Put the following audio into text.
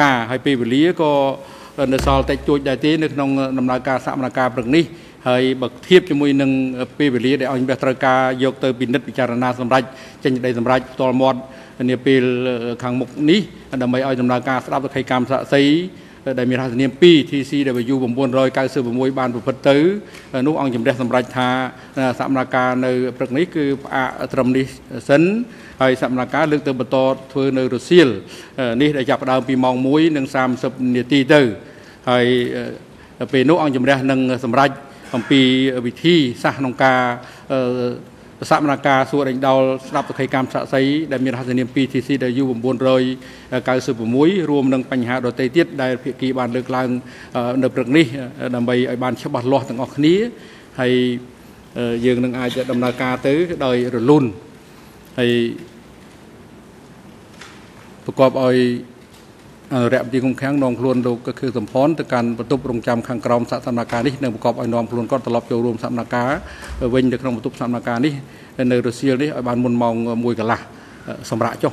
ការហើយពេលវេលាក៏នៅសល់តិចតួចដែរទេនៅក្នុងដំណើរការសមនការព្រឹកនេះហើយបើធៀបជាមួយនឹងពេលវេលាដែលអង្គព្រះត្រូវការយកទៅពិនិត្យពិចារណាសម្រាប់ចេញដីសម្រាប់ផ្ទាល់មាត់នាពេលខាងមុខនេះដើម្បីឲ្យដំណើរការស្ដាប់សក្ខីកម្មស័ក្តិសិទ្ធិ ដែលមានរហស្សនាម2 TCW 996បានប្រព្រឹត្តទៅនោះអង្គជំរះសម្រេចថាសមនាការនៅព្រឹកនេះគឺផ្អាកត្រឹមនេះសិនហើយសមនាការលើកទៅបន្តធ្វើនៅរសៀលនេះដែលចាប់ផ្ដើមពីម៉ោង1:30នាទីទៅហើយពេលនោះអង្គជំរះនឹងសម្រេចអំពីវិធីសាស្ត្រក្នុងការ សមនការសួរដេញដោលស្ដាប់សក្ខីកម្មស័ក្តិសិទ្ធិដែលមានរហស្សនាម PTC ដែល U996 រួមនឹងបញ្ហាដទៃទៀតដែលភាគីបានលើកឡើងនៅព្រឹកនេះដើម្បីឲ្យបានច្បាស់លាស់ទាំងអស់គ្នាហើយយើងនឹងអាចដំណើរការទៅដោយរលូនហើយប្រកបឲ្យ រយៈទីគុំខាំងនាំខ្លួនលោកគឺសំផនទៅកាន់បន្ទប់រងចាំខាងក្រោមសកម្មភាពនេះនឹងប្រកបឲ្យនាំខ្លួនគាត់ត្រឡប់ចូលរួមសកម្មភាពវិញនៅក្នុងបន្ទប់សកម្មភាពនេះនៅរសៀលនេះឲ្យបានមុនម៉ោង1កន្លះសម្រាប់ចុះ